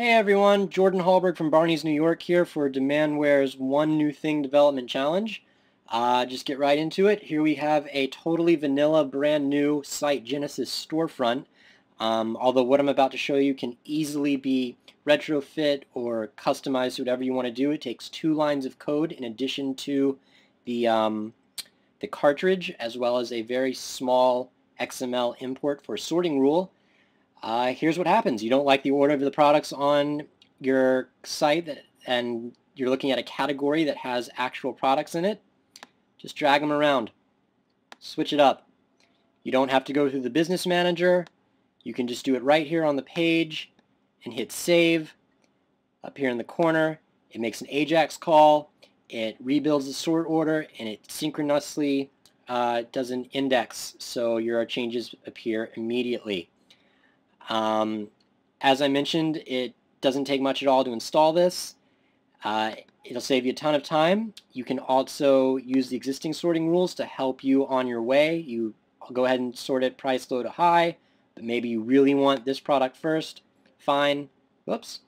Hey everyone, Jordan Hallberg from Barney's New York here for Demandware's One New Thing Development Challenge. Uh, just get right into it. Here we have a totally vanilla, brand new Site Genesis storefront. Um, although what I'm about to show you can easily be retrofit or customized to whatever you want to do. It takes two lines of code in addition to the, um, the cartridge as well as a very small XML import for sorting rule uh, here's what happens. You don't like the order of the products on your site and you're looking at a category that has actual products in it, just drag them around. Switch it up. You don't have to go through the business manager. You can just do it right here on the page and hit save. Up here in the corner, it makes an AJAX call. It rebuilds the sort order and it synchronously uh, does an index so your changes appear immediately. Um, as I mentioned, it doesn't take much at all to install this. Uh, it'll save you a ton of time. You can also use the existing sorting rules to help you on your way. You go ahead and sort it price low to high, but maybe you really want this product first. Fine. Whoops.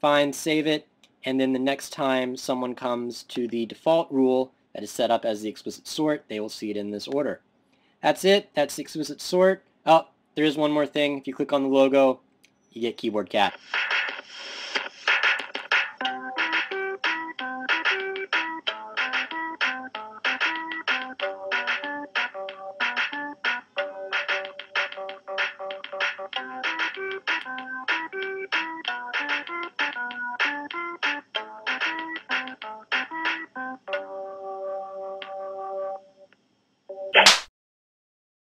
Fine, save it, and then the next time someone comes to the default rule that is set up as the explicit sort, they will see it in this order. That's it. That's the explicit sort. Oh, there is one more thing. If you click on the logo, you get Keyboard Cat.